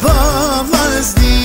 va vazdi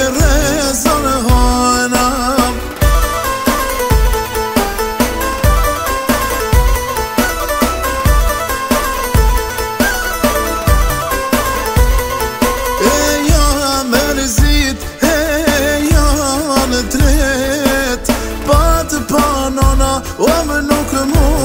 Rezon e hojna E janë me rëzit E janë drejt Pa të pa nana mund